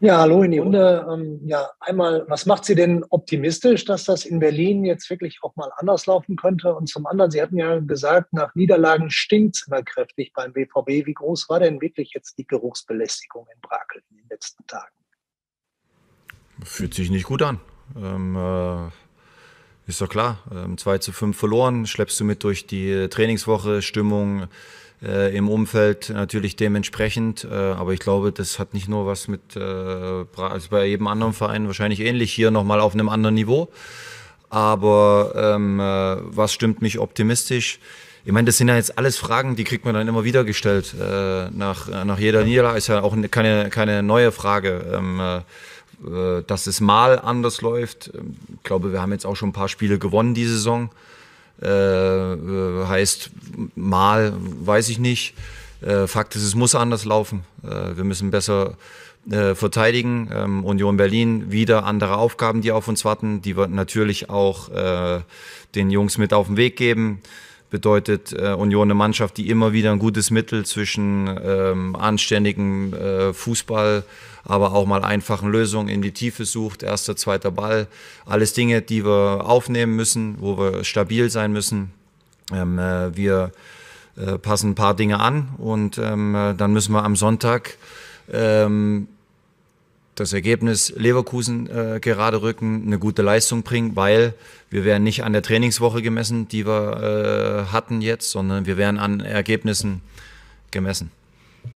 Ja, hallo in die Runde. Ähm, ja, einmal, was macht Sie denn optimistisch, dass das in Berlin jetzt wirklich auch mal anders laufen könnte? Und zum anderen, Sie hatten ja gesagt, nach Niederlagen stinkt es immer kräftig beim BVB. Wie groß war denn wirklich jetzt die Geruchsbelästigung in Brakel in den letzten Tagen? Fühlt sich nicht gut an. Ähm, äh, ist doch klar. Ähm, 2 zu 5 verloren, schleppst du mit durch die Trainingswoche, Stimmung, äh, im Umfeld natürlich dementsprechend. Äh, aber ich glaube, das hat nicht nur was mit, äh, also bei jedem anderen Verein wahrscheinlich ähnlich, hier nochmal auf einem anderen Niveau. Aber ähm, äh, was stimmt mich optimistisch? Ich meine, das sind ja jetzt alles Fragen, die kriegt man dann immer wieder gestellt. Äh, nach, nach jeder Niederlage ist ja auch keine, keine neue Frage. Ähm, äh, dass es mal anders läuft. Ich glaube, wir haben jetzt auch schon ein paar Spiele gewonnen diese Saison. Äh, äh, heißt mal, weiß ich nicht. Äh, Fakt ist, es muss anders laufen. Äh, wir müssen besser äh, verteidigen. Ähm, Union Berlin wieder andere Aufgaben, die auf uns warten, die wir natürlich auch äh, den Jungs mit auf den Weg geben bedeutet äh, Union eine Mannschaft, die immer wieder ein gutes Mittel zwischen ähm, anständigem äh, Fußball, aber auch mal einfachen Lösungen in die Tiefe sucht. Erster, zweiter Ball. Alles Dinge, die wir aufnehmen müssen, wo wir stabil sein müssen. Ähm, äh, wir äh, passen ein paar Dinge an und ähm, äh, dann müssen wir am Sonntag ähm, das Ergebnis Leverkusen äh, gerade rücken, eine gute Leistung bringen, weil wir werden nicht an der Trainingswoche gemessen, die wir äh, hatten jetzt, sondern wir werden an Ergebnissen gemessen.